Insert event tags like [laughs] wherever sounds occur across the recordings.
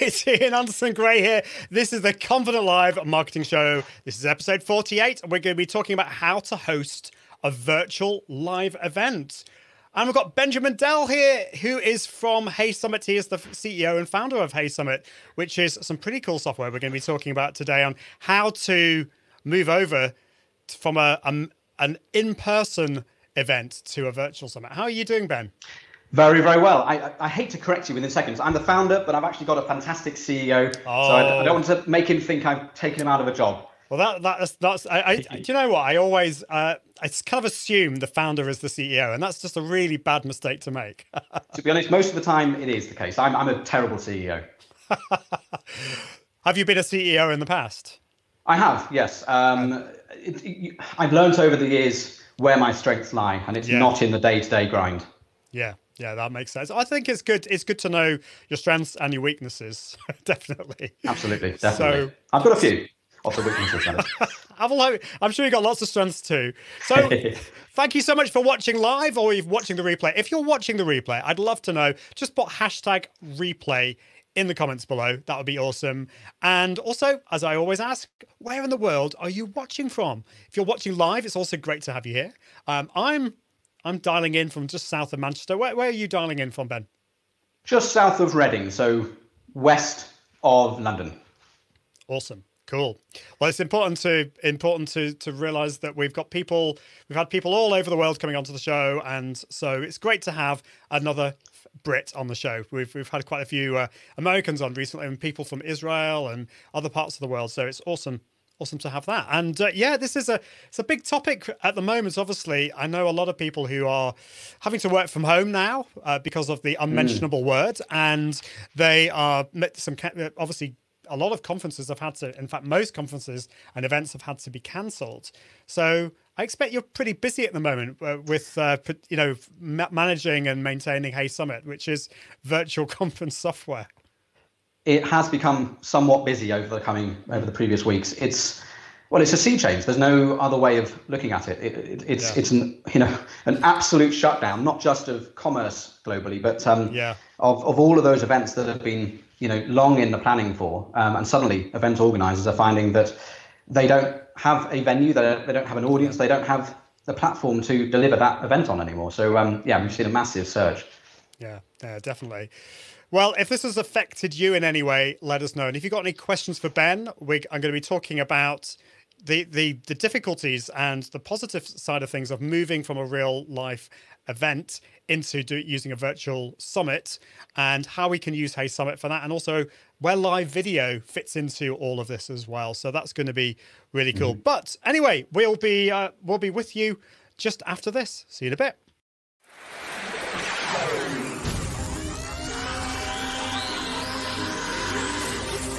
It's Ian Anderson Gray here. This is the Confident Live Marketing Show. This is episode 48, and we're going to be talking about how to host a virtual live event. And we've got Benjamin Dell here, who is from HeySummit. He is the CEO and founder of HeySummit, which is some pretty cool software we're going to be talking about today on how to move over from a, a an in person event to a virtual summit. How are you doing, Ben? Very, very well. I, I hate to correct you within seconds. I'm the founder, but I've actually got a fantastic CEO. Oh. So I, I, don't want to make him think I've taken him out of a job. Well, that that's that's. I, I do you know what? I always uh, I kind of assume the founder is the CEO, and that's just a really bad mistake to make. [laughs] to be honest, most of the time it is the case. I'm I'm a terrible CEO. [laughs] have you been a CEO in the past? I have, yes. Um, it, it, I've learned over the years where my strengths lie, and it's yeah. not in the day-to-day grind. Yeah, yeah, that makes sense. I think it's good. It's good to know your strengths and your weaknesses. [laughs] definitely. Absolutely, definitely. So I've got a few of the weaknesses. [laughs] I'm sure you've got lots of strengths too. So [laughs] thank you so much for watching live or you're watching the replay. If you're watching the replay, I'd love to know. Just put hashtag replay in the comments below. That would be awesome. And also, as I always ask, where in the world are you watching from? If you're watching live, it's also great to have you here. Um, I'm I'm dialing in from just south of Manchester. Where, where are you dialing in from, Ben? Just south of Reading, so west of London. Awesome. Cool. Well, it's important to important to to realize that we've got people, we've had people all over the world coming onto the show, and so it's great to have another Brit on the show. We've we've had quite a few uh, Americans on recently, and people from Israel and other parts of the world. So it's awesome awesome to have that. And uh, yeah, this is a it's a big topic at the moment. Obviously, I know a lot of people who are having to work from home now uh, because of the unmentionable mm. word, and they are some obviously a lot of conferences have had to. In fact, most conferences and events have had to be cancelled. So I expect you're pretty busy at the moment uh, with uh, you know managing and maintaining HeySummit, which is virtual [laughs] conference software it has become somewhat busy over the coming over the previous weeks. It's well, it's a sea change. There's no other way of looking at it. it, it it's yeah. it's an you know an absolute shutdown, not just of commerce globally, but um, yeah. of of all of those events that have been you know long in the planning for, um, and suddenly event organisers are finding that they don't have a venue, they don't, they don't have an audience, they don't have the platform to deliver that event on anymore. So um, yeah, we've seen a massive surge. Yeah, yeah, definitely. Well, if this has affected you in any way, let us know. And if you've got any questions for Ben, we, I'm going to be talking about the, the the difficulties and the positive side of things of moving from a real life event into do, using a virtual summit and how we can use HeySummit for that and also where live video fits into all of this as well. So that's going to be really cool. Mm. But anyway, we'll be uh, we'll be with you just after this. See you in a bit.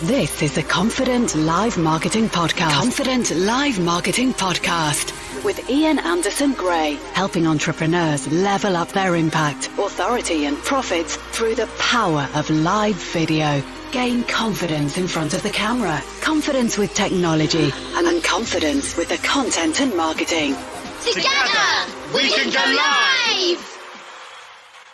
This is the Confident Live Marketing Podcast. Confident Live Marketing Podcast with Ian Anderson Gray, helping entrepreneurs level up their impact, authority, and profits through the power of live video. Gain confidence in front of the camera, confidence with technology, and confidence with the content and marketing. Together, we can go live!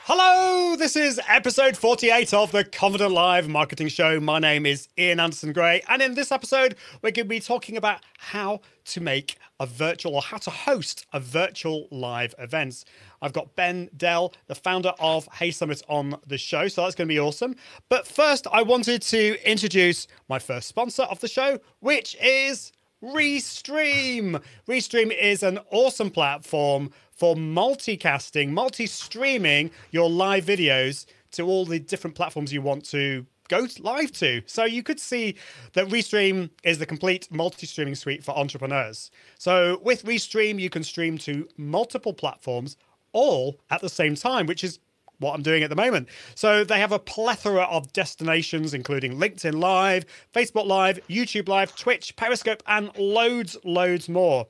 Hello, this is episode 48 of the Confident Live Marketing Show. My name is Ian Anderson Gray, and in this episode, we're going to be talking about how to make a virtual or how to host a virtual live event. I've got Ben Dell, the founder of HeySummit, on the show, so that's going to be awesome. But first, I wanted to introduce my first sponsor of the show, which is Restream. Restream is an awesome platform for multicasting, multi-streaming your live videos to all the different platforms you want to go live to. So you could see that Restream is the complete multi-streaming suite for entrepreneurs. So with Restream, you can stream to multiple platforms all at the same time, which is what I'm doing at the moment. So they have a plethora of destinations, including LinkedIn Live, Facebook Live, YouTube Live, Twitch, Periscope, and loads, loads more.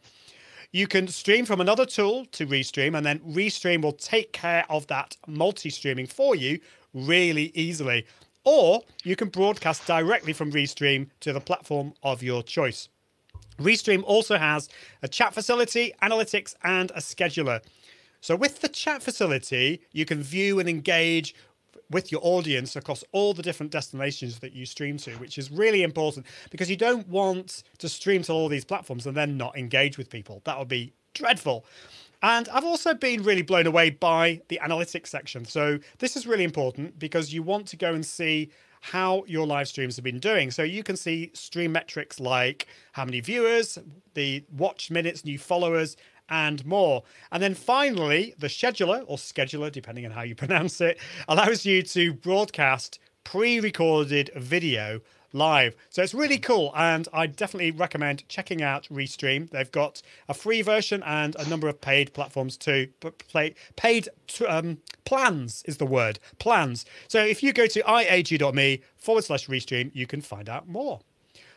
You can stream from another tool to Restream, and then Restream will take care of that multi streaming for you really easily. Or you can broadcast directly from Restream to the platform of your choice. Restream also has a chat facility, analytics, and a scheduler. So, with the chat facility, you can view and engage with your audience across all the different destinations that you stream to, which is really important because you don't want to stream to all these platforms and then not engage with people. That would be dreadful. And I've also been really blown away by the analytics section. So this is really important because you want to go and see how your live streams have been doing. So you can see stream metrics like how many viewers, the watch minutes, new followers, and more. And then finally, the scheduler or scheduler, depending on how you [laughs] pronounce it, allows you to broadcast pre recorded video live. So it's really cool, and I definitely recommend checking out Restream. They've got a free version and a number of paid platforms too. Play, paid um, plans is the word plans. So if you go to iag.me forward slash Restream, you can find out more.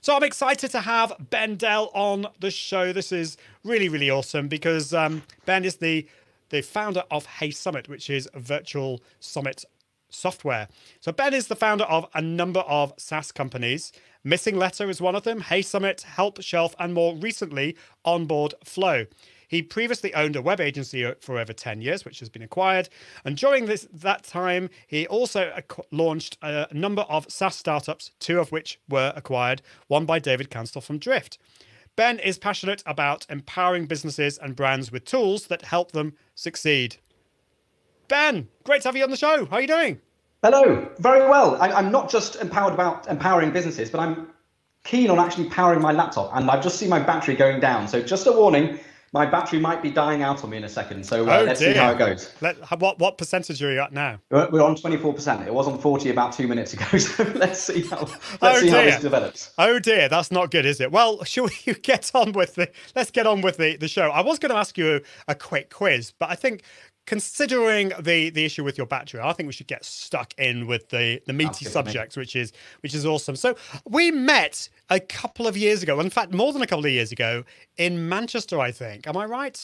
So I'm excited to have Ben Dell on the show. This is really, really awesome because um, Ben is the the founder of HeySummit, which is virtual summit software. So Ben is the founder of a number of SaaS companies. MissingLettr is one of them, Hey Summit, HelpShelf, and more recently, Onboard Flow. He previously owned a web agency uh, for over 10 years, which has been acquired. And during this that time, he also launched a number of SaaS startups, two of which were acquired, one by David Cancel from Drift. Ben is passionate about empowering businesses and brands with tools that help them succeed. Ben, great to have you on the show. How are you doing? Hello, very well. I, am not just empowered about empowering businesses, but I'm keen on actually powering my laptop. And I've just seen my battery going down. So just a warning, my battery might be dying out on me in a second. So uh, oh, let's dear. see how it goes. Let, what what percentage are you at now? We're on 24%. It was on 40 about two minutes ago. [laughs] So let's see how let's oh, see dear. how this develops. Oh dear, that's not good, is it? Well, [laughs] shall we get on with the let's get on with the, the show. I was going to ask you a, a quick quiz, but I think considering the the issue with your battery, I think we should get stuck in with the the meaty subjects, which is which is awesome. So we met a couple of years ago, in fact, more than a couple of years ago, in Manchester. I think. Am I right?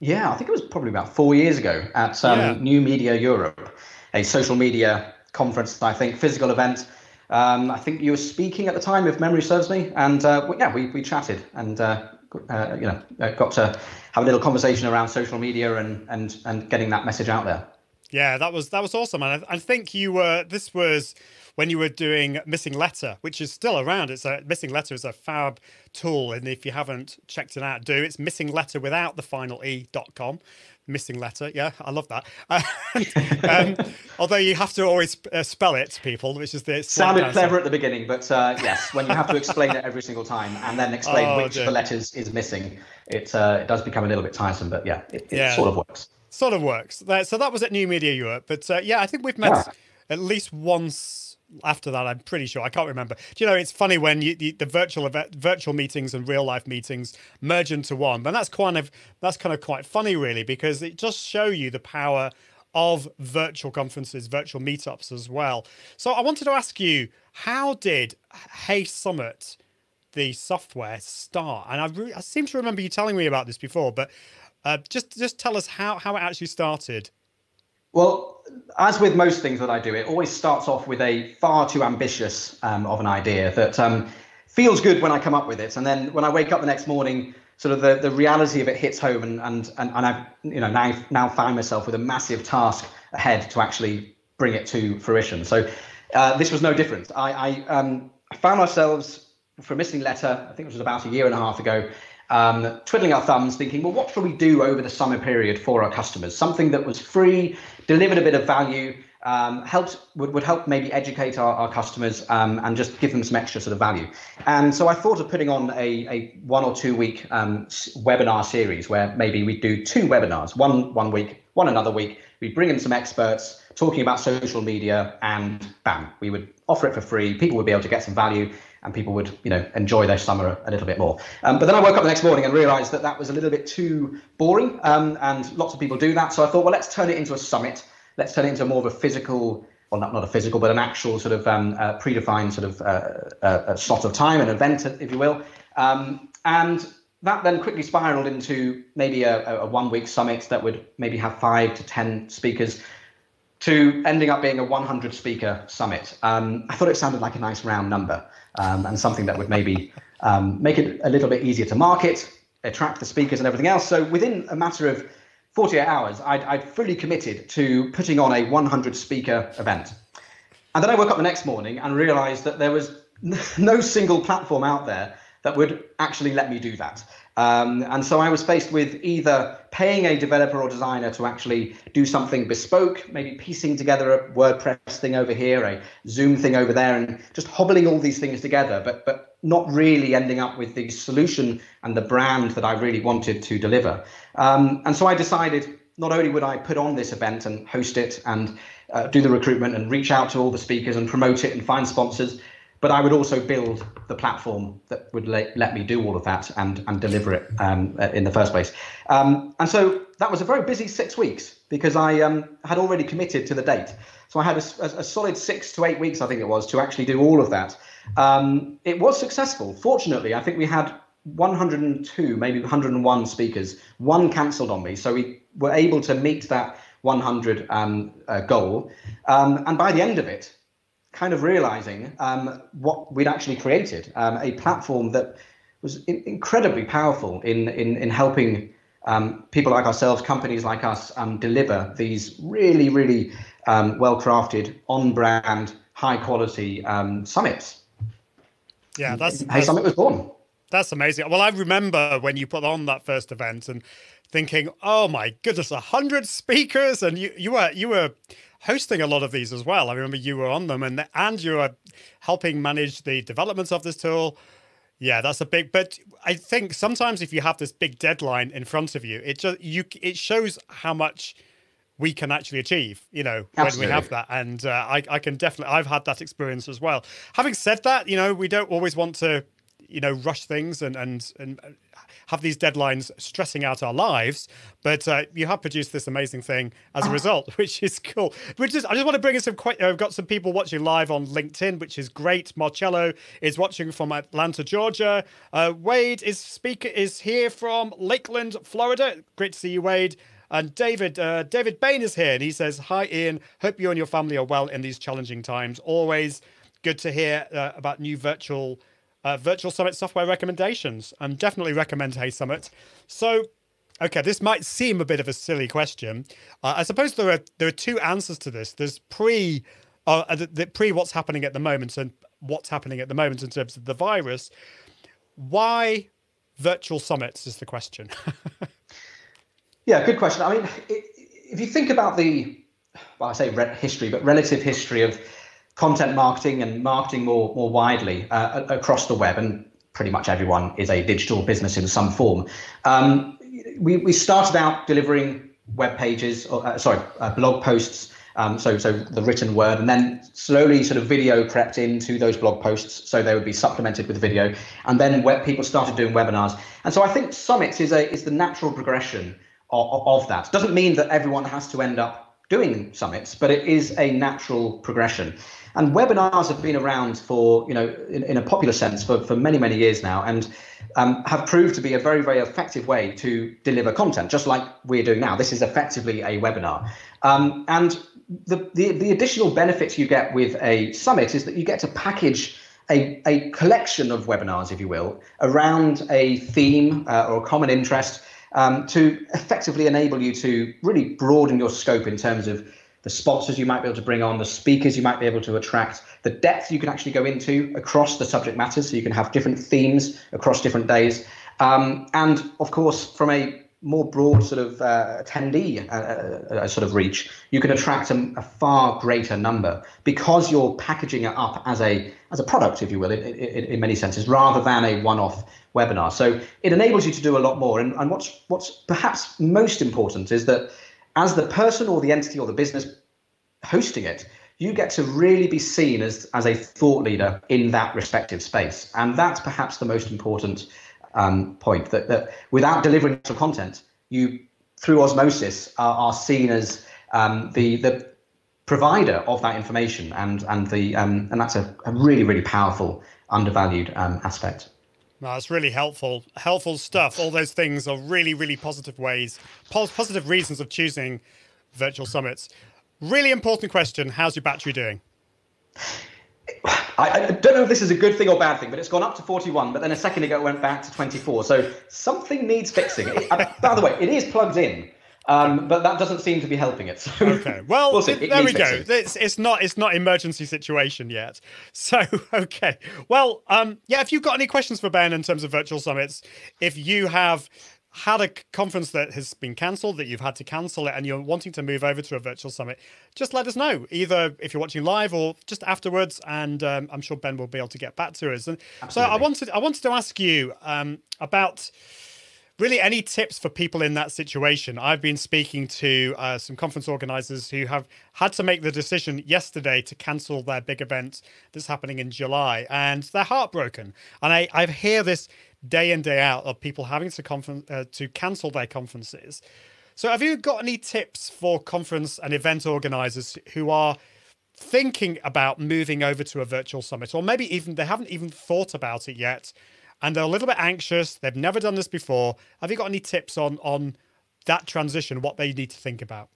Yeah, I think it was probably about four years ago at um, yeah. New Media Europe, a social media conference. I think physical event. Um, I think you were speaking at the time, if memory serves me, and uh, yeah, we we chatted and. Uh, uh, you know, uh, got to have a little conversation around social media and and and getting that message out there. Yeah, that was that was awesome, and I, I think you were. This was when you were doing MissingLettr, which is still around. It's a MissingLettr is a fab tool, and if you haven't checked it out, do. It's Missing Letter without the final e.com missing letter. Yeah, I love that. [laughs] um, although you have to always uh, spell it, people, which is the sounded clever at the beginning, but uh, yes, when you have to explain it every single time and then explain oh, which dear. of the letters is missing, it uh, it does become a little bit tiresome. But yeah, it, it yeah. sort of works. Sort of works. So that was at New Media Europe, but uh, yeah, I think we've met yeah. at least once after that, I'm pretty sure. I can't remember. Do you know, it's funny when you, the, the virtual event, virtual meetings and real life meetings merge into one. But that's kind of that's kind of quite funny, really, because it just show you the power of virtual conferences, virtual meetups as well. So I wanted to ask you, how did HeySummit, the software, start? And I, re- I seem to remember you telling me about this before, but uh, just just tell us how how it actually started. Well, as with most things that I do, it always starts off with a far too ambitious um, of an idea that um, feels good when I come up with it, and then when I wake up the next morning, sort of the, the reality of it hits home, and and and, and I've you know now now find myself with a massive task ahead to actually bring it to fruition. So uh, this was no different. I I, um, found ourselves for a MissingLettr. I think it was about a year and a half ago um, twiddling our thumbs, thinking, well, what should we do over the summer period for our customers? Something that was free, delivered a bit of value, um, helped would, would help maybe educate our, our customers um, and just give them some extra sort of value. And so I thought of putting on a, a one or two week um, webinar series where maybe we do two webinars, one one week, one another week. We bring in some experts talking about social media, and bam, we would offer it for free. People would be able to get some value and people would you know enjoy their summer a little bit more. Um, but then I woke up the next morning and realised that that was a little bit too boring, um, and lots of people do that. So I thought, well, let's turn it into a summit. Let's turn it into more of a physical, well, not not a physical, but an actual sort of um, uh, predefined sort of uh, uh, slot of time, an event, if you will. Um, and that then quickly spiraled into maybe a, a one week summit that would maybe have five to 10 speakers to ending up being a 100 speaker summit. Um, I thought it sounded like a nice round number um, and something that would maybe um, make it a little bit easier to market, attract the speakers and everything else. So within a matter of 48 hours, I'd, I'd fully committed to putting on a 100 speaker event. And then I woke up the next morning and realized that there was [laughs] no single platform out there that would actually let me do that. Um, and so I was faced with either paying a developer or designer to actually do something bespoke, maybe piecing together a WordPress thing over here, a Zoom thing over there, and just hobbling all these things together, but but not really ending up with the solution and the brand that I really wanted to deliver. Um, and so I decided not only would I put on this event and host it and uh, do the recruitment and reach out to all the speakers and promote it and find sponsors, but I would also build the platform that would let, let me do all of that and, and deliver it um, uh, in the first place. Um, and so that was a very busy six weeks because I um, had already committed to the date. So I had a, a, solid six to eight weeks, I think it was, to actually do all of that. Um, it was successful. Fortunately, I think we had 102, maybe 101 speakers. One cancelled on me. So we were able to meet that 100 um, uh, goal. Um, and by the end of it, kind of realizing um, what we'd actually created um, a platform that was in- incredibly powerful in, in, in helping um, people like ourselves, companies like us, um, deliver these really, really um, well crafted, on brand, high quality um, summits. Yeah, that's HeySummit was born. That's amazing. Well, I remember when you put on that first event and thinking, "Oh my goodness, a hundred speakers!" And you you were you were hosting a lot of these as well. I remember you were on them and and you were helping manage the development of this tool. Yeah, that's a big. But I think sometimes if you have this big deadline in front of you, it just you it shows how much we can actually achieve. You know, Absolutely. when we have that, and uh, I I can definitely I've had that experience as well. Having said that, you know, we don't always want to you know rush things and and and have these deadlines stressing out our lives. But uh, you have produced this amazing thing as a ah. result, [laughs] which is cool. Which is, I just want to bring in some. Quite, uh, I've got some people watching live on LinkedIn, which is great. Marcello is watching from Atlanta, Georgia. Uh, Wade is speaker is here from Lakeland, Florida. Great to see you, Wade. And David, uh, David Bain is here, and he says, "Hi, Ian. Hope you and your family are well in these challenging times. Always good to hear uh, about new virtual uh, Virtual Summit software recommendations. and definitely recommend Hey Summit. So, okay, this might seem a bit of a silly question. Uh, I suppose there are there are two answers to this. There's pre, uh, uh, the, the pre what's happening at the moment and what's happening at the moment in terms of the virus. Why virtual summits is the question. [laughs] yeah, good question. I mean, if you think about the, well, I say history, but relative history of content marketing and marketing more more widely uh, across the web, and pretty much everyone is a digital business in some form. Um, we, we started out delivering web pages, or, uh, sorry, uh, blog posts. Um, so, so the written word, and then slowly, sort of video crept into those blog posts, so they would be supplemented with video, and then web, people started doing webinars. And so, I think summits is a is the natural progression of, of that. Doesn't mean that everyone has to end up doing summits, but it is a natural progression. And webinars have been around for, you know, in, in a popular sense for, for many, many years now and um, have proved to be a very, very effective way to deliver content, just like we're doing now. This is effectively a webinar. Um, and the, the, the additional benefits you get with a summit is that you get to package a, a collection of webinars, if you will, around a theme uh, or a common interest um, to effectively enable you to really broaden your scope in terms of the sponsors you might be able to bring on, the speakers you might be able to attract, the depth you can actually go into across the subject matters. So you can have different themes across different days. Um, and of course, from a more broad sort of uh, attendee uh, uh, uh, sort of reach, you can attract a, a, far greater number because you're packaging it up as a as a product, if you will, in, in, in, many senses, rather than a one-off webinar. So it enables you to do a lot more. And, and what's what's perhaps most important is that as the person or the entity or the business hosting it, you get to really be seen as, as a thought leader in that respective space. And that's perhaps the most important um, point that, that without delivering actual content, you, through osmosis, are, are seen as um, the, the provider of that information. And, and, the, um, and that's a, a really, really powerful, undervalued um, aspect. No, it's really helpful. Helpful stuff. All those things are really, really positive ways, positive reasons of choosing virtual summits. Really important question. How's your battery doing? I, I, don't know if this is a good thing or bad thing, but it's gone up to 41, but then a second ago it went back to 24. So something needs fixing. Uh, by the way, it is plugged in. Um, but that doesn't seem to be helping it. So okay, [laughs] well, we'll there we go. It's, it's not it's not emergency situation yet. [laughs] So okay, well, um, yeah. If you've got any questions for Ben in terms of virtual summits, if you have had a conference that has been cancelled, that you've had to cancel it, and you're wanting to move over to a virtual summit, just let us know. Either if you're watching live or just afterwards, and um, I'm sure Ben will be able to get back to us. And Absolutely. so I wanted I wanted to ask you um, about really any tips for people in that situation. I've been speaking to uh, some conference organizers who have had to make the decision yesterday to cancel their big event that's happening in July, and they're heartbroken. And I I hear this day in day out of people having to conference uh, to cancel their conferences. So, have you got any tips for conference and event organizers who are thinking about moving over to a virtual summit, or maybe even they haven't even thought about it yet, and they're a little bit anxious? They've never done this before. Have you got any tips on on that transition? What they need to think about?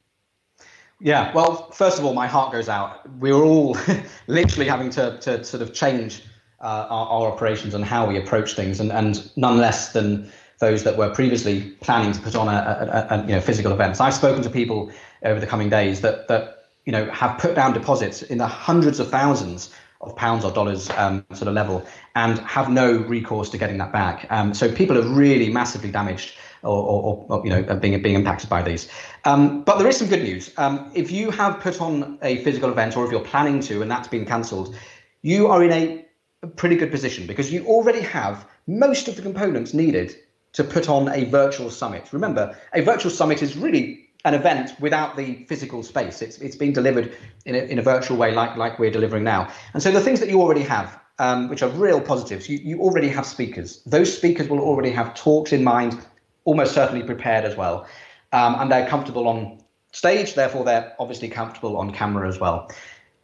Yeah, well, first of all, my heart goes out. We're all [laughs] literally having to, to sort of change uh, our, our, operations and how we approach things, and, and none less than those that were previously planning to put on a, a, a, you know physical events. I've spoken to people over the coming days that that you know have put down deposits in the hundreds of thousands of pounds or dollars um, sort of level and have no recourse to getting that back. Um, so people are really massively damaged or, or, or you know being being impacted by these. Um, but there is some good news. Um, if you have put on a physical event or if you're planning to and that's been cancelled, you are in a a pretty good position because you already have most of the components needed to put on a virtual summit. Remember, a virtual summit is really an event without the physical space. It's it's being delivered in a, in a virtual way, like like we're delivering now. And so the things that you already have, um, which are real positives, you you already have speakers. Those speakers will already have talks in mind, almost certainly prepared as well, um, and they're comfortable on stage. Therefore, they're obviously comfortable on camera as well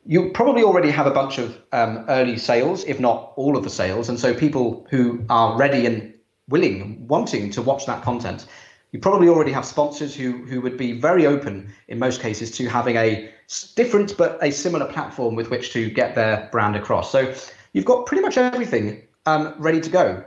you probably already have a bunch of um, early sales, if not all of the sales. And so people who are ready and willing, wanting to watch that content, you probably already have sponsors who, who would be very open in most cases to having a different but a similar platform with which to get their brand across. So you've got pretty much everything um, ready to go.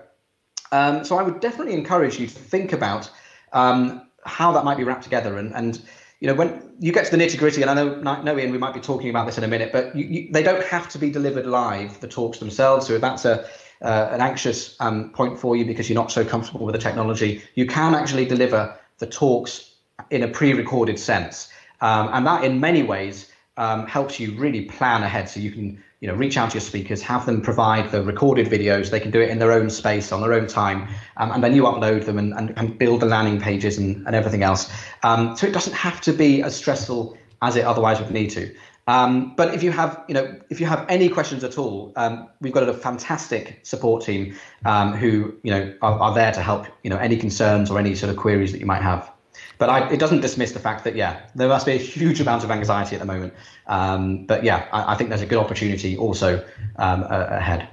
Um, so I would definitely encourage you to think about um, how that might be wrapped together and, and you know, when you get to the nitty gritty, and I know, know, Ian, we might be talking about this in a minute, but you, you, they don't have to be delivered live, the talks themselves. So if that's a uh, an anxious um, point for you because you're not so comfortable with the technology, you can actually deliver the talks in a pre-recorded sense, um, and that in many ways um, helps you really plan ahead. So you can you know reach out to your speakers, have them provide the recorded videos. They can do it in their own space on their own time, um, and then you upload them and, and, and, build the landing pages and, and everything else. Um, so it doesn't have to be as stressful as it otherwise would need to. Um, but if you have, you know, if you have any questions at all, um, we've got a fantastic support team um, who, you know, are, are, there to help, you know, any concerns or any sort of queries that you might have. But I, it doesn't dismiss the fact that, yeah, there must be a huge amount of anxiety at the moment. Um, but yeah, I, I, think there's a good opportunity also um, ahead.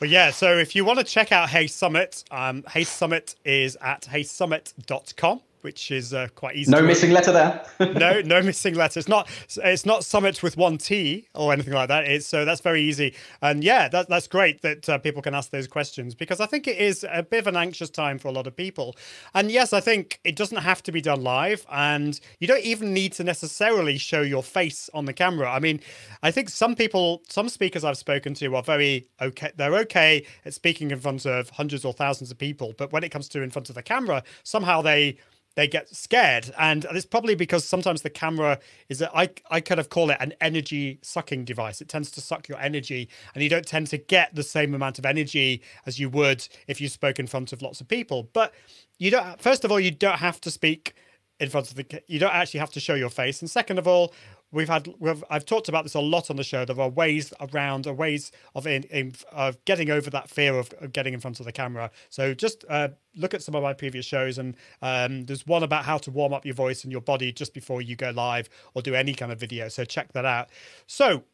Well, yeah, so if you want to check out HeySummit, um, HeySummit is at heysummit.com which is uh, quite easy. No missing letter there. [laughs] no, no missing letter. It's not. It's not summit with one T or anything like that. It's so that's very easy. And yeah, that, that's great that uh, people can ask those questions because I think it is a bit of an anxious time for a lot of people. And yes, I think it doesn't have to be done live, and you don't even need to necessarily show your face on the camera. I mean, I think some people, some speakers I've spoken to are very okay. They're okay at speaking in front of hundreds or thousands of people, but when it comes to in front of the camera, somehow they they get scared. And it's probably because sometimes the camera is a, I, I kind of call it an energy sucking device. It tends to suck your energy and you don't tend to get the same amount of energy as you would if you spoke in front of lots of people. But you don't first of all you don't have to speak in front of the you don't actually have to show your face. And second of all we've had we've, I've talked about this a lot on the show. There are ways around, or ways of in, in, of getting over that fear of, of, getting in front of the camera. So just uh, look at some of my previous shows, and um, there's one about how to warm up your voice and your body just before you go live or do any kind of video. So check that out. So,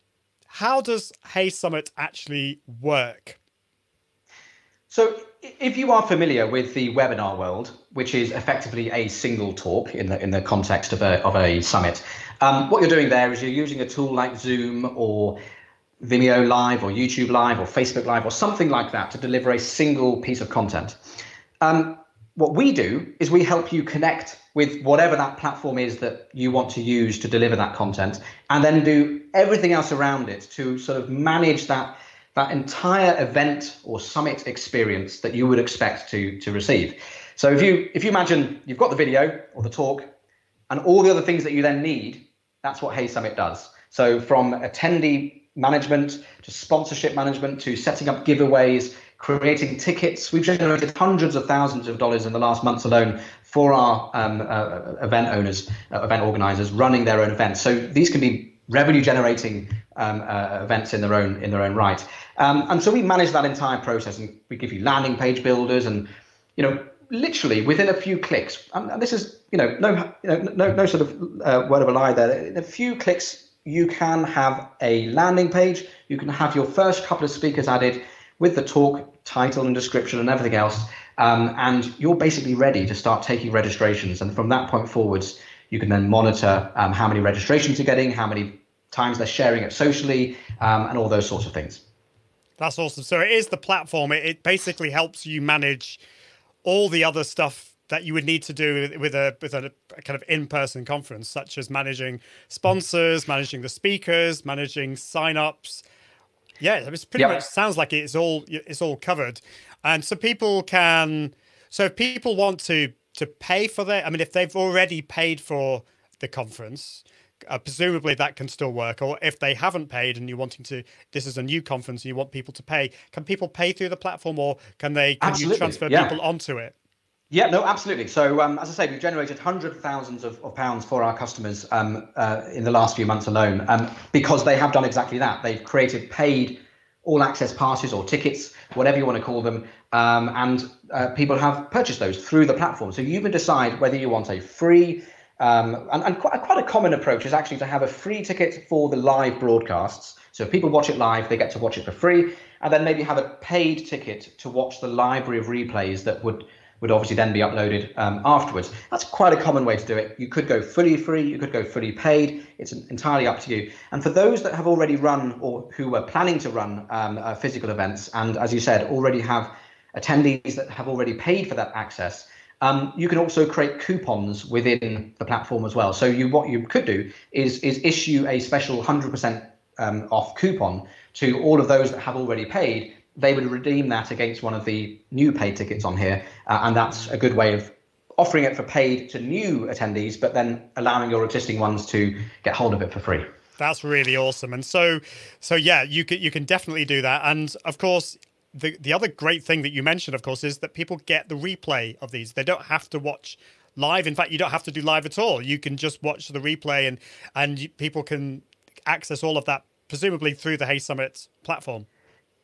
how does HeySummit actually work? So, if you are familiar with the webinar world, which is effectively a single talk in the in the context of a of a summit, um, what you're doing there is you're using a tool like Zoom or Vimeo Live or YouTube Live or Facebook Live or something like that to deliver a single piece of content. Um, what we do is we help you connect with whatever that platform is that you want to use to deliver that content, and then do everything else around it to sort of manage that that entire event or summit experience that you would expect to to receive. So if you if you imagine you've got the video or the talk and all the other things that you then need, that's what HeySummit does. So from attendee management to sponsorship management to setting up giveaways, creating tickets. We've generated hundreds of thousands of dollars in the last months alone for our um, uh, event owners, uh, event organizers running their own events. So these can be revenue generating um, uh, events in their own in their own right. Um, and so we manage that entire process and we give you landing page builders and you know literally within a few clicks and this is you know no you know, no, no sort of uh, word of a lie there. In a few clicks you can have a landing page. You can have your first couple of speakers added with the talk title and description and everything else. Um, and you're basically ready to start taking registrations. And from that point forwards you can then monitor um, how many registrations you're getting how many times they're sharing it socially um, and all those sorts of things that's awesome so it is the platform it, it basically helps you manage all the other stuff that you would need to do with a with a, a kind of in-person conference, such as managing sponsors, managing the speakers, managing sign-ups. Yeah, it's pretty much sounds like it's all it's all covered, and so people can. So if people want to to pay for that, I mean, if they've already paid for the conference, uh, presumably that can still work. Or if they haven't paid and you're wanting to, this is a new conference and you want people to pay, can people pay through the platform or can they can absolutely. you transfer yeah. people onto it? Yeah, no, absolutely. So, um, as I say, we've generated hundreds of thousands of, of pounds for our customers um, uh, in the last few months alone um, because they have done exactly that. They've created paid all access passes or tickets, whatever you want to call them, um, and uh, people have purchased those through the platform. So you can decide whether you want a free um, and, and quite, quite a common approach is actually to have a free ticket for the live broadcasts. So if people watch it live, they get to watch it for free, and then maybe have a paid ticket to watch the library of replays that would would obviously then be uploaded um, afterwards. That's quite a common way to do it. You could go fully free, you could go fully paid. It's entirely up to you. And for those that have already run or who are planning to run um, uh, physical events, and as you said, already have attendees that have already paid for that access, um, you can also create coupons within the platform as well. So you what you could do is is issue a special 100% um, off coupon to all of those that have already paid. They would redeem that against one of the new paid tickets on here, uh, and that's a good way of offering it for paid to new attendees, but then allowing your existing ones to get hold of it for free. That's really awesome. And so, so yeah, you can you can definitely do that. And of course, the the other great thing that you mentioned, of course, is that people get the replay of these. They don't have to watch live. In fact, you don't have to do live at all. You can just watch the replay, and and people can access all of that presumably through the HeySummit platform.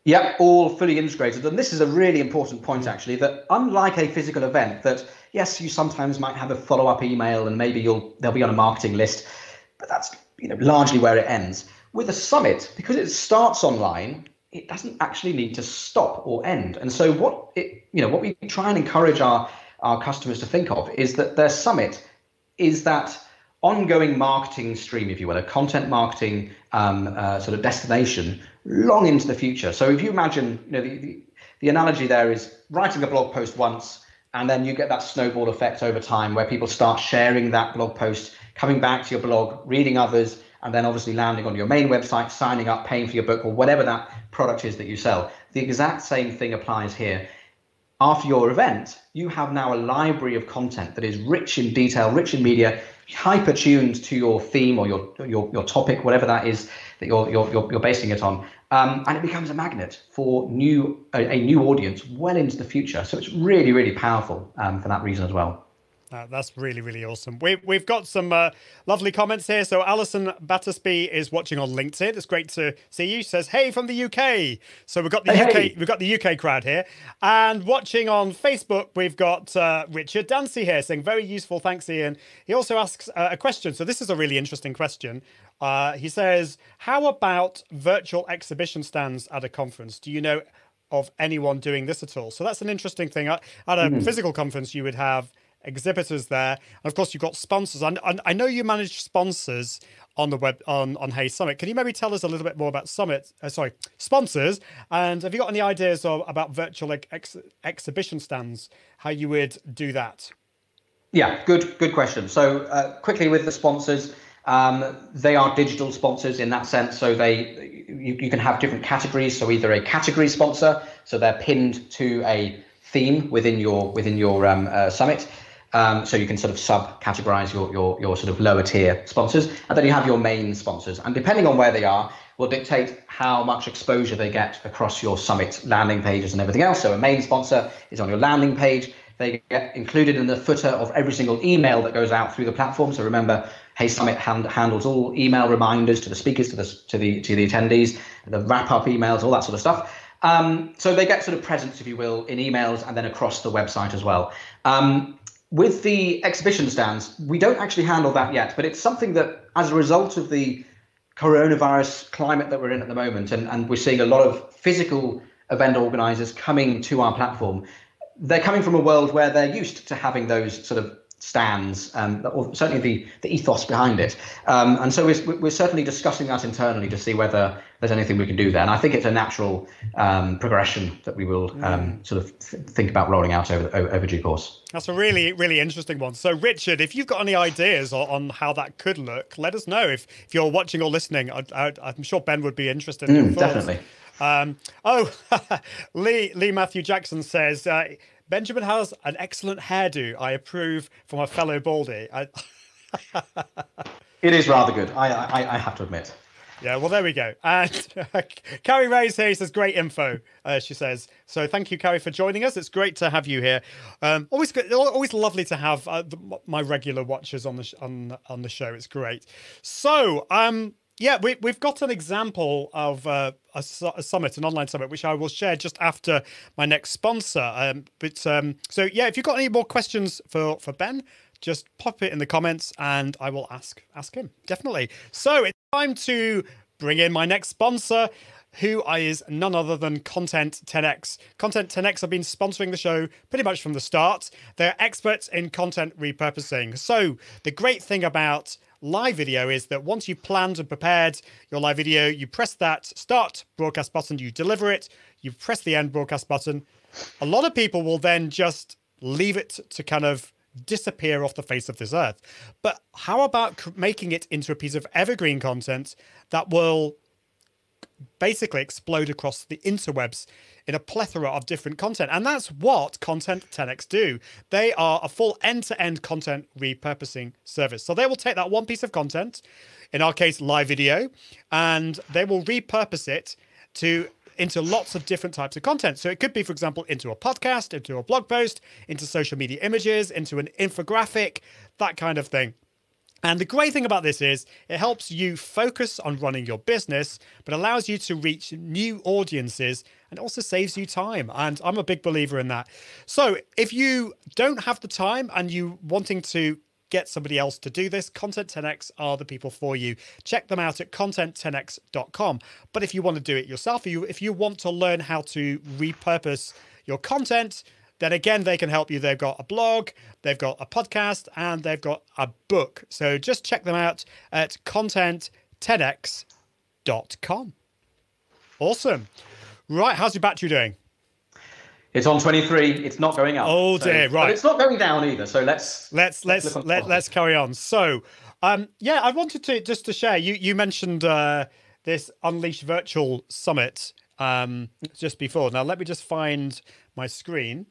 Yep, all fully integrated. And this is a really important point, actually, that unlike a physical event, that yes, you sometimes might have a follow-up email and maybe you'll they'll be on a marketing list, but that's you know largely where it ends. With a summit, because it starts online, it doesn't actually need to stop or end. And so what it, you know, what we try and encourage our, our customers to think of is that their summit is that ongoing marketing stream, if you will, a content marketing um, uh, sort of destination long into the future. So if you imagine, you know, the, the, the analogy there is writing a blog post once, and then you get that snowball effect over time where people start sharing that blog post, coming back to your blog, reading others, and then obviously landing on your main website, signing up, paying for your book, or whatever that product is that you sell. The exact same thing applies here. After your event, you have now a library of content that is rich in detail, rich in media, hyper tuned to your theme or your your, your topic, whatever that is that you're you're, you're basing it on. Um, and it becomes a magnet for new a, a, new audience well into the future. So it's really really powerful um, for that reason as well. Uh, that's really, really awesome. We, we've got some uh, lovely comments here. So Alison Battersby is watching on LinkedIn. It's great to see you. She says, "Hey from the UK." So we've got the hey, UK, hey. we've got the UK crowd here, and watching on Facebook, we've got uh, Richard Dancy here saying, "Very useful, thanks, Ian." He also asks uh, a question. So this is a really interesting question. Uh, he says, "How about virtual exhibition stands at a conference? Do you know?" Of anyone doing this at all, so that's an interesting thing. At a mm. physical conference, you would have exhibitors there. And of course, you've got sponsors. And, and I know you manage sponsors on the web on, on HeySummit. Can you maybe tell us a little bit more about Summit? Uh, sorry, sponsors. And have you got any ideas of, about virtual ex exhibition stands? How you would do that? Yeah, good good question. So uh, quickly with the sponsors, um, they are digital sponsors in that sense. So they you, you can have different categories. So either a category sponsor, so they're pinned to a theme within your within your um, uh, summit. Um, so you can sort of sub-categorize your, your your sort of lower tier sponsors, and then you have your main sponsors. And depending on where they are, will dictate how much exposure they get across your summit landing pages and everything else. So a main sponsor is on your landing page. They get included in the footer of every single email that goes out through the platform. So remember, HeySummit hand, handles all email reminders to the speakers, to the to the to the attendees, the wrap up emails, all that sort of stuff. Um, so they get sort of presence, if you will, in emails and then across the website as well. Um, with the exhibition stands, we don't actually handle that yet, but it's something that, as a result of the coronavirus climate that we're in at the moment, and, and we're seeing a lot of physical event organizers coming to our platform, they're coming from a world where they're used to having those sort of stands, um, or certainly the, the ethos behind it. Um, and so we're, we're certainly discussing that internally to see whether there's anything we can do there. And I think it's a natural um, progression that we will um, sort of th- think about rolling out over, over due course. That's a really, really interesting one. So, Richard, if you've got any ideas on, on how that could look, let us know. If, if you're watching or listening, I, am sure Ben would be interested in mm, Definitely. Um, oh, [laughs] Lee Lee Matthew Jackson says uh, Benjamin has an excellent hairdo. I approve from a fellow baldy. I... it is rather good. I, I, I have to admit. Yeah, well, there we go. And [laughs] uh, Carrie Ray's here says, great info, uh, she says. So thank you, Carrie, for joining us. It's great to have you here. Um, always good, always lovely to have uh, the, my regular watchers on the, sh- on, on the show. It's great. So, um, yeah, we, we've got an example of uh, a, a, summit, an online summit, which I will share just after my next sponsor. Um, but um, so, yeah, if you've got any more questions for, for Ben, just pop it in the comments and I will ask ask him. Definitely. So it's time to bring in my next sponsor who is none other than Content 10x. Content 10x have been sponsoring the show pretty much from the start. They're experts in content repurposing. So, the great thing about live video is that once you've planned and prepared your live video, you press that start broadcast button, you deliver it, you press the end broadcast button. A lot of people will then just leave it to kind of disappear off the face of this earth. But how about making it into a piece of evergreen content that will basically explode across the interwebs in a plethora of different content. And that's what Content 10x do. They are a full end to end content repurposing service. So they will take that one piece of content, in our case, live video, and they will repurpose it to into lots of different types of content. So it could be, for example, into a podcast, into a blog post, into social media images, into an infographic, that kind of thing. And the great thing about this is it helps you focus on running your business, but allows you to reach new audiences and also saves you time. And I'm a big believer in that. So if you don't have the time and you wanting to get somebody else to do this, Content 10x are the people for you. Check them out at content10x.com. But if you want to do it yourself, if you, if you want to learn how to repurpose your content, then again, they can help you. They've got a blog, they've got a podcast, and they've got a book. So just check them out at content10x.com. Awesome. Right, how's your battery doing? It's on 23. It's not going up. Oh dear, so, right. it's not going down either. So let's let's let's let's, let, let's carry on. So, um, yeah, I wanted to just to share. You you mentioned uh, this Unleash Virtual Summit um, just before. Now let me just find my screen.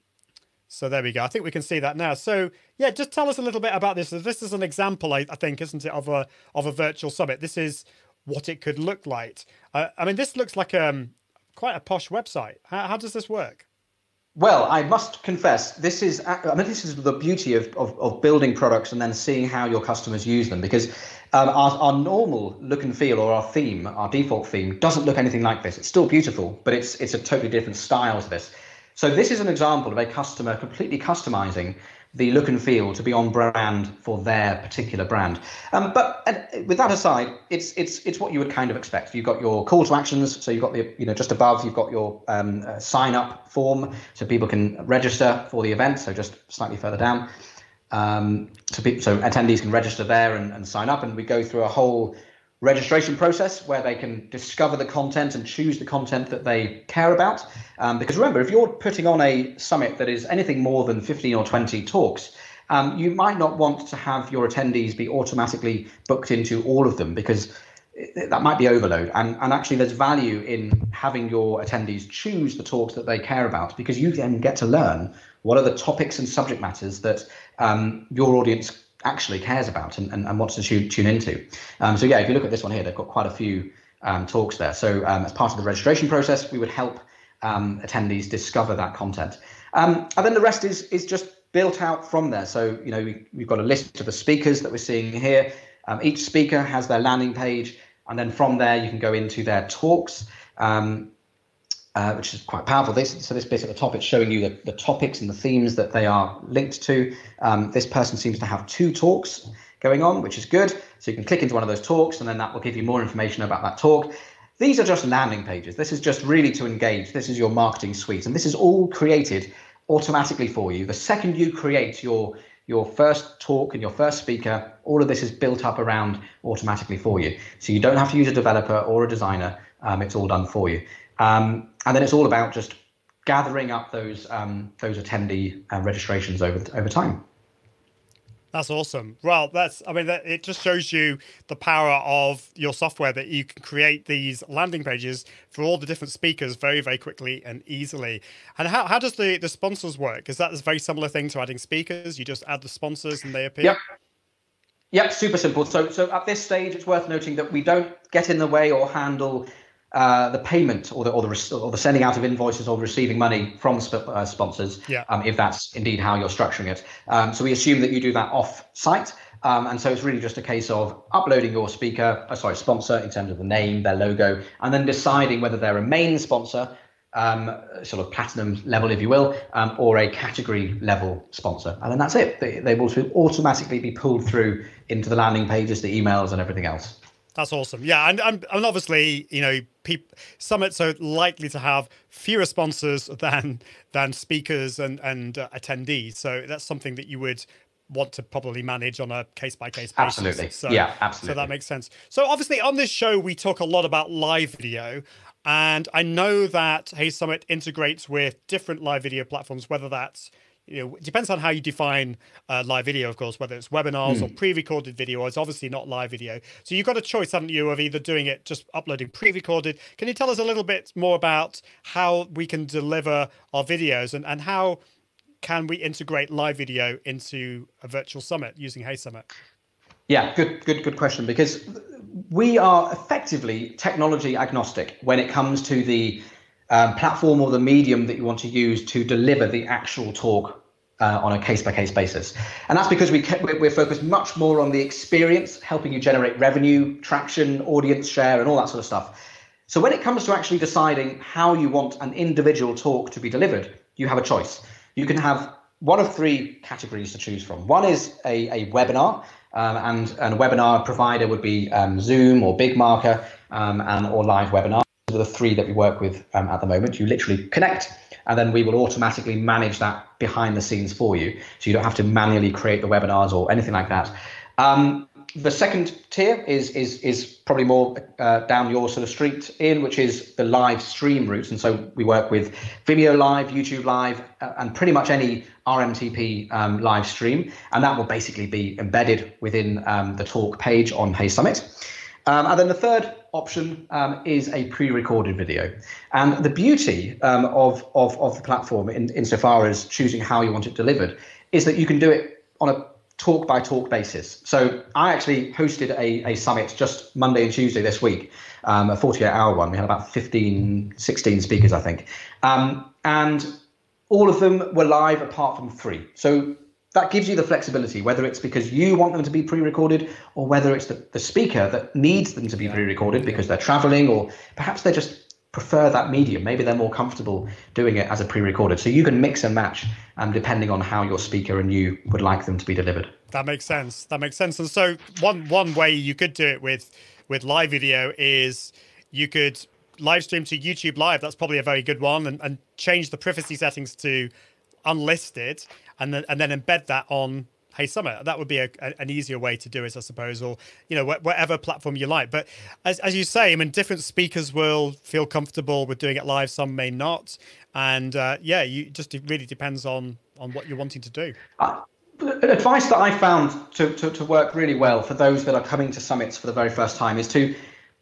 So there we go. I think we can see that now. So yeah, just tell us a little bit about this. This is an example, I, I think, isn't it, of a of a virtual summit. This is what it could look like. Uh, I mean, this looks like um quite a posh website. How, how does this work? Well, I must confess, this is I mean, this is the beauty of, of, of building products and then seeing how your customers use them because um, our, our normal look and feel or our theme, our default theme, doesn't look anything like this. It's still beautiful, but it's it's a totally different style to this. So this is an example of a customer completely customizing the look and feel to be on brand for their particular brand. Um, but with that aside, it's it's it's what you would kind of expect. You've got your call to actions, so you've got the you know just above you've got your um, uh, sign up form, so people can register for the event. So just slightly further down, um, so people, so attendees can register there and, and sign up, and we go through a whole registration process where they can discover the content and choose the content that they care about. Um, because remember, if you're putting on a summit that is anything more than 15 or 20 talks, um, you might not want to have your attendees be automatically booked into all of them because that might be overload. And, and actually, there's value in having your attendees choose the talks that they care about because you then get to learn what are the topics and subject matters that um, your audience actually cares about and, and, and wants to tune, tune into. Um, so, yeah, if you look at this one here, they've got quite a few um, talks there. So, um, as part of the registration process, we would help um, attendees discover that content. Um, and then the rest is, is just built out from there. So, you know, we, have got a list of the speakers that we're seeing here. Each speaker has their landing page, and then from there you can go into their talks, um, uh, which is quite powerful. This so this bit at the top it's showing you the, the topics and the themes that they are linked to. Um, this person seems to have two talks going on, which is good. So you can click into one of those talks, and then that will give you more information about that talk. These are just landing pages. This is just really to engage. This is your marketing suite, and this is all created automatically for you. The second you create your your first talk and your first speaker, all of this is built up around automatically for you. So you don't have to use a developer or a designer. Um, it's all done for you. Um, and then it's all about just gathering up those um, those attendee uh, registrations over over time. That's awesome. Well, that's, I mean, that, it just shows you the power of your software that you can create these landing pages for all the different speakers very, very quickly and easily. And how, how does the, the sponsors work? Is that a very similar thing to adding speakers? You just add the sponsors and they appear? Yep. Yep, super simple. So, so at this stage, it's worth noting that we don't get in the way or handle uh, the payment or the or the or the sending out of invoices or receiving money from sp- uh, sponsors, yeah. um, if that's indeed how you're structuring it. Um, so we assume that you do that off site. Um, and so it's really just a case of uploading your speaker, uh, sorry, sponsor in terms of the name, their logo, and then deciding whether they're a main sponsor, um, sort of platinum level, if you will, um, or a category level sponsor. And then that's it. They, they will automatically be pulled through into the landing pages, the emails, and everything else. That's awesome. Yeah, and, and, and obviously, you know, peop- summits are likely to have fewer sponsors than than speakers and and uh, attendees. So that's something that you would want to probably manage on a case by case basis. Absolutely. So, yeah, absolutely. So that makes sense. So obviously, on this show, we talk a lot about live video. And I know that HeySummit integrates with different live video platforms, whether that's you know, it depends on how you define uh, live video, of course, whether it's webinars mm. or hmm. pre-recorded video. It's obviously not live video. So you've got a choice, haven't you, of either doing it just uploading pre-recorded. Can you tell us a little bit more about how we can deliver our videos and, and how can we integrate live video into a virtual summit using HeySummit? Yeah, good, good, good question. Because we are effectively technology agnostic when it comes to the um, platform or the medium that you want to use to deliver the actual talk uh, on a case by case basis. And that's because we we're focused much more on the experience, helping you generate revenue, traction, audience share, and all that sort of stuff. So when it comes to actually deciding how you want an individual talk to be delivered, you have a choice. You can have one of three categories to choose from. One is a, a webinar, um, and, and a webinar provider would be um, Zoom or BigMarker um, and or live webinar the three that we work with um, at the moment. You literally connect, and then we will automatically manage that behind the scenes for you. So you don't have to manually create the webinars or anything like that. Um, the second tier is is is probably more uh, down your sort of street in, which is the live stream route. And so we work with Vimeo Live, YouTube Live, uh, and pretty much any RMTP um, live stream, and that will basically be embedded within um, the talk page on HeySummit. Um, and then the third option um, is a pre-recorded video. And the beauty um, of, of, of the platform in, insofar as choosing how you want it delivered is that you can do it on a talk by talk basis. So I actually hosted a, a summit just Monday and Tuesday this week, um, a 48 hour one. We had about 15, 16 speakers, I think. Um, and all of them were live apart from three. So that gives you the flexibility, whether it's because you want them to be pre-recorded or whether it's the, the speaker that needs them to be pre-recorded because they're traveling or perhaps they just prefer that medium. Maybe they're more comfortable doing it as a pre-recorded. So you can mix and match um, depending on how your speaker and you would like them to be delivered. That makes sense. That makes sense. And so one one way you could do it with with live video is you could live stream to YouTube Live. That's probably a very good one, and, and change the privacy settings to unlisted and then and then embed that on HeySummit. That would be a, a, an easier way to do it, I suppose, or you know, wh- whatever platform you like. But as as you say, I mean, different speakers will feel comfortable with doing it live. Some may not, and uh, yeah, you just it really depends on on what you're wanting to do. Uh, advice that I found to, to, to work really well for those that are coming to summits for the very first time is to,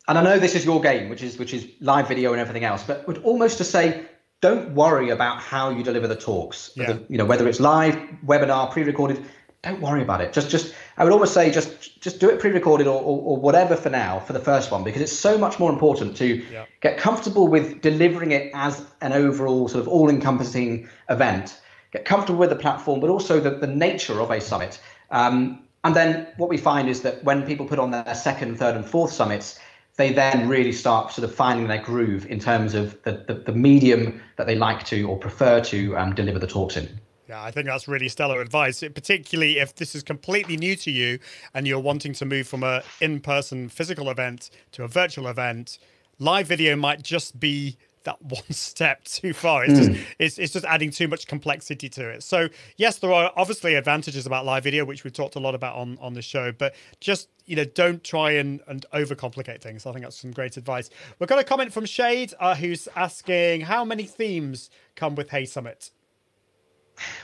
and I know this is your game, which is which is live video and everything else, but would almost to say, don't worry about how you deliver the talks. Yeah. The, you know, whether it's live, webinar, pre-recorded, don't worry about it. Just just I would almost say just just do it pre-recorded or, or, or whatever for now for the first one because it's so much more important to Yeah. get comfortable with delivering it as an overall sort of all-encompassing event get comfortable with the platform, but also the, the nature of a summit. Um, and then what we find is that when people put on their second, third, and fourth summits, they then really start sort of finding their groove in terms of the, the, the medium that they like to or prefer to um, deliver the talks in. Yeah, I think that's really stellar advice, particularly if this is completely new to you and you're wanting to move from a in-person physical event to a virtual event. Live video might just be that [laughs] one step too far. It's just it's, it's just adding too much complexity to it. So yes, there are obviously advantages about live video, which we've talked a lot about on on the show, but just you know don't try and and overcomplicate things. I think that's some great advice. We've got a comment from Shade uh, who's asking how many themes come with HeySummit.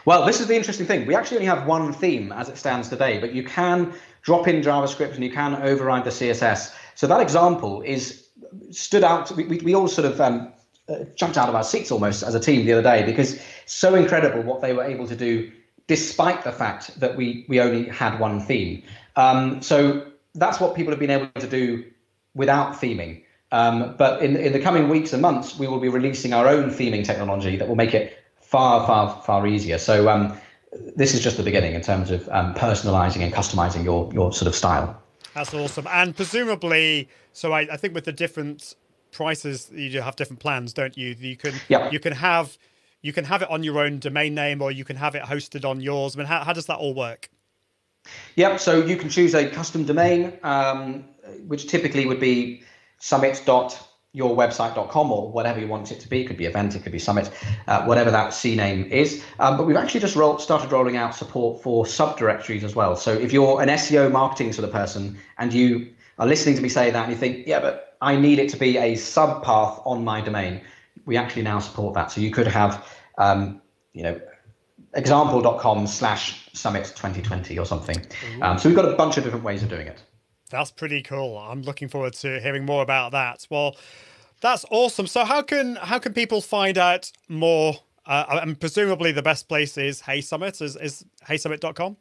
Well, this is the interesting thing. We actually only have one theme as it stands today, but you can drop in JavaScript and you can override the CSS. So that example is stood out. We, we, we all sort of um, uh, jumped out of our seats almost as a team the other day because so incredible what they were able to do despite the fact that we we only had one theme. Um, so that's what people have been able to do without theming. Um, but in in the coming weeks and months, we will be releasing our own theming technology that will make it far far far easier. So um, this is just the beginning in terms of um, personalizing and customizing your your sort of style. That's awesome. And presumably, so I, I think with the different prices, you have different plans, don't you? You can you can have you can have it on your own domain name, or you can have it hosted on yours. I mean, how, how does that all work? Yep. So you can choose a custom domain, um, which typically would be summit.yourwebsite.com or whatever you want it to be. It could be event, it could be summit, uh, whatever that CNAME is. Um, but we've actually just roll, started rolling out support for subdirectories as well. So if you're an SEO marketing sort of person and you are listening to me say that and you think, yeah, but I need it to be a subpath on my domain, we actually now support that. So you could have, um, you know, example.com slash summit 2020 or something. Um, so we've got a bunch of different ways of doing it. That's pretty cool. I'm looking forward to hearing more about that. Well, that's awesome. So how can how can people find out more? Uh, and presumably the best place is HeySummit is, is heysummit.com.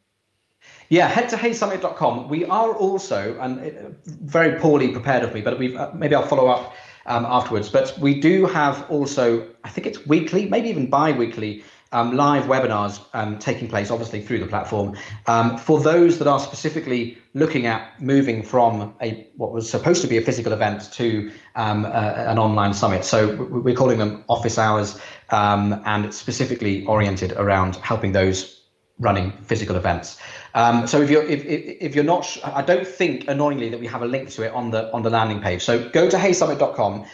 Yeah, head to heysummit.com. We are also, and it, very poorly prepared of me, but we've uh, maybe I'll follow up um, afterwards. But we do have also, I think it's weekly, maybe even bi-weekly, um, live webinars um, taking place, obviously through the platform, um, for those that are specifically looking at moving from a what was supposed to be a physical event to um, uh, an online summit. So we're calling them office hours, um, and specifically oriented around helping those running physical events. Um, so if you're if, if, you're not, I don't think annoyingly that we have a link to it on the on the landing page. So go to heysummit.com,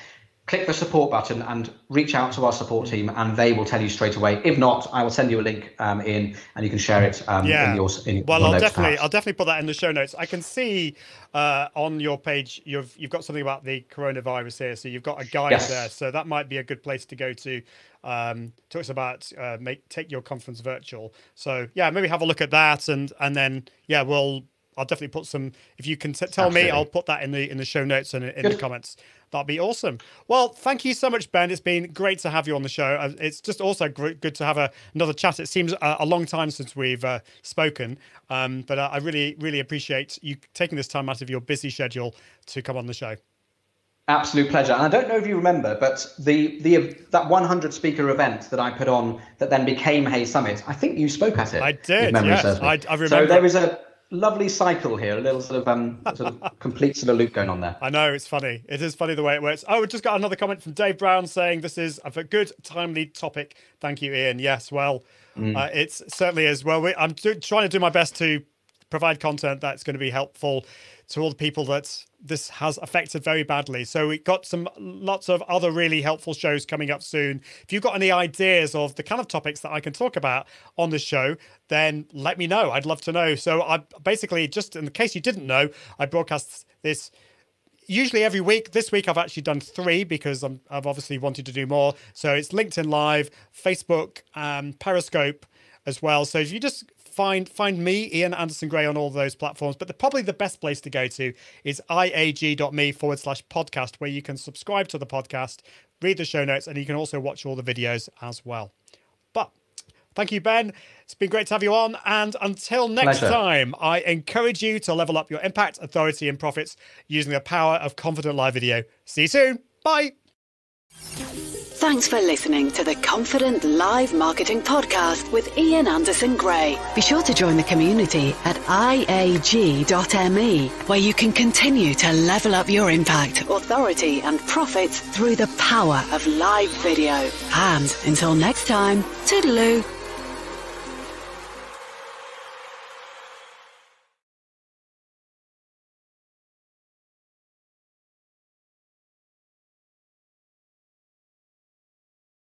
click the support button, and reach out to our support team, and they will tell you straight away. If not, I will send you a link um, in, and you can share it um, Yeah. in your in well, your I'll definitely perhaps. I'll definitely put that in the show notes. I can see uh, on your page you've you've got something about the coronavirus here, so you've got a guide Yes. there. So that might be a good place to go to. Um, talks about uh, make take your conference virtual. So yeah, maybe have a look at that, and and then yeah, we'll I'll definitely put some. If you can t- tell me, I'll put that in the in the show notes and in the comments. That'd be awesome. Well, thank you so much, Ben. It's been great to have you on the show. Uh, It's just also gr- good to have a, another chat. It seems a, a long time since we've uh, spoken, um, but uh, I really, really appreciate you taking this time out of your busy schedule to come on the show. Absolute pleasure. And I don't know if you remember, but the the that 100 speaker event that I put on that then became HeySummit, I think you spoke at it. I did, memory yes. serves me. I- I So remember. there is a lovely cycle here, a little sort of um sort of [laughs] complete sort of loop going on there. I know it's funny. It is funny the way it works. Oh, we just got another comment from Dave Brown saying this is a good, timely topic. Thank you, Ian. Yes, well, uh, it's certainly is. Well, we, I'm do, trying to do my best to provide content that's going to be helpful to all the people that this has affected very badly. So we got some lots of other really helpful shows coming up soon. If you've got any ideas of the kind of topics that I can talk about on this show, then let me know. I'd love to know. So I basically just in the case you didn't know, I broadcast this usually every week. This week I've actually done three because I'm, I've obviously wanted to do more. So it's LinkedIn Live, Facebook, um, Periscope as well. So if you just find find me, Ian Anderson Gray, on all those platforms. But the, probably the best place to go to is iag.me forward slash podcast, where you can subscribe to the podcast, read the show notes, and you can also watch all the videos as well. But thank you, Ben. It's been great to have you on. And until next Pleasure. time, I encourage you to level up your impact, authority, and profits using the power of confident live video. See you soon. Bye. Thanks for listening to the Confident Live Marketing Podcast with Ian Anderson Gray. Be sure to join the community at iag.me, where you can continue to level up your impact, authority, and profits through the power of live video. And until next time, toodaloo.